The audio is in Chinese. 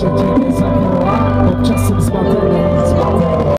这几个点